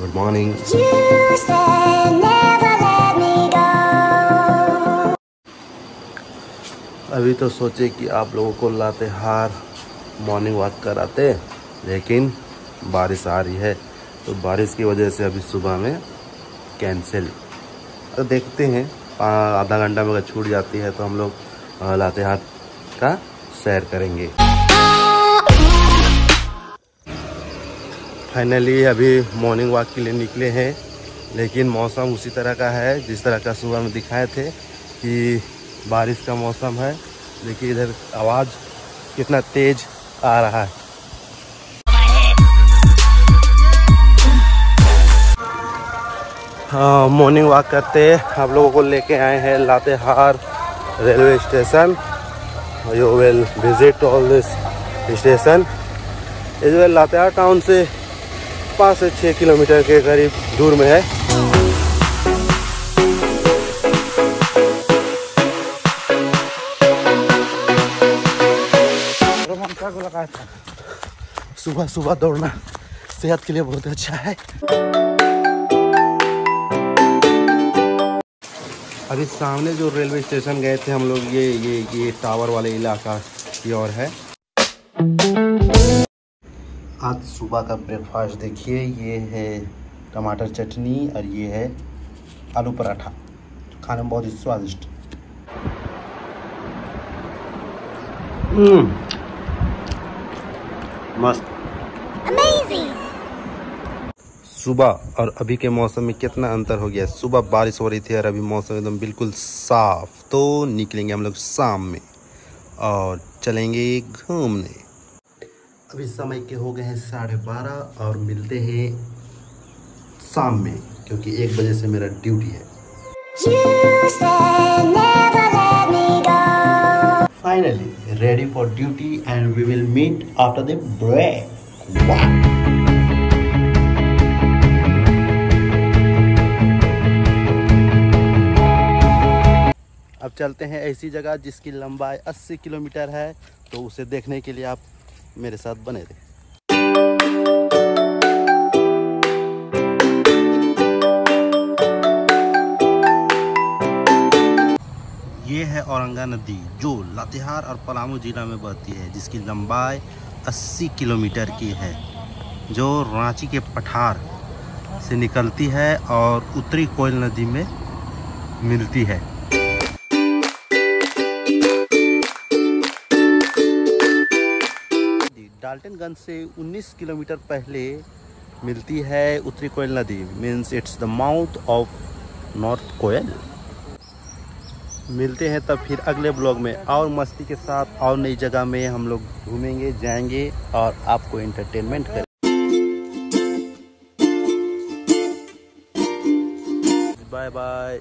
Good morning. अभी तो सोचे कि आप लोगों को लाते हार मॉर्निंग वॉक कराते, लेकिन बारिश आ रही है तो बारिश की वजह से अभी सुबह में कैंसिल तो देखते हैं आधा घंटा में अगर छूट जाती है तो हम लोग लातेहार का सैर करेंगे फाइनली अभी मॉर्निंग वॉक के लिए निकले हैं, लेकिन मौसम उसी तरह का है, जिस तरह का सुबह में दिखाए थे कि बारिश का मौसम है देखिए इधर आवाज़ कितना तेज आ रहा है। हाँ मॉर्निंग वॉक करते आप लोगों को लेके आए हैं Latehar railway station. You will visit all this station is well Latehar town से पाँच से छः किलोमीटर के करीब दूर में है। सुबह सुबह दौड़ना सेहत के लिए बहुत अच्छा है। अभी सामने जो रेलवे स्टेशन गए थे हम लोग ये ये ये टावर वाले इलाका की ओर है। आज सुबह का ब्रेकफास्ट देखिए ये है टमाटर चटनी और ये है आलू पराठा। खाने में बहुत ही स्वादिष्ट। हम्म, मस्त। सुबह और अभी के मौसम में कितना अंतर हो गया है। सुबह बारिश हो रही थी और अभी मौसम एकदम बिल्कुल साफ़ तो निकलेंगे हम लोग शाम में। और चलेंगे घूमने। अभी समय के हो गए हैं साढ़े बारह और मिलते हैं शाम में, क्योंकि एक बजे से मेरा ड्यूटी है. Finally ready for duty and we will meet after the break अब चलते हैं ऐसी जगह जिसकी लंबाई 80 किलोमीटर है तो उसे देखने के लिए आप मेरे साथ बने रहे ये है औरंगा नदी, जो लातेहार और पलामू जिला में बहती है, जिसकी लंबाई 80 किलोमीटर की है, जो रांची के पठार से निकलती है और उत्तरी कोयल नदी में मिलती है। डाल्टनगंज से 19 किलोमीटर पहले मिलती है उत्तरी कोयल नदी means it's the mouth of north Koel मिलते हैं तब फिर अगले ब्लॉग में। और मस्ती के साथ और नई जगह में, हम लोग घूमेंगे, जाएँगे और आपको एंटरटेनमेंट करेंगे। Bye bye